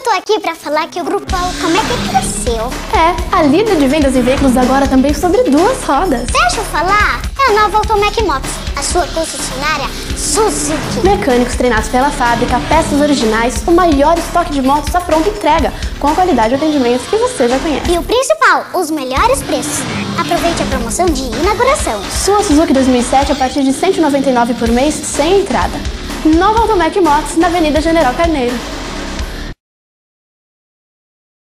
eu tô aqui pra falar que o grupo é que cresceu. É, a líder de vendas e veículos agora também sobre duas rodas. Deixa eu falar, é a nova Automec Motos, a sua concessionária Suzuki. Mecânicos treinados pela fábrica, peças originais, o maior estoque de motos à pronta entrega, com a qualidade e atendimento que você já conhece. E o principal, os melhores preços. Aproveite a promoção de inauguração. Sua Suzuki 2007 a partir de R$ 199 por mês, sem entrada. Nova Automec Motos, na Avenida General Carneiro.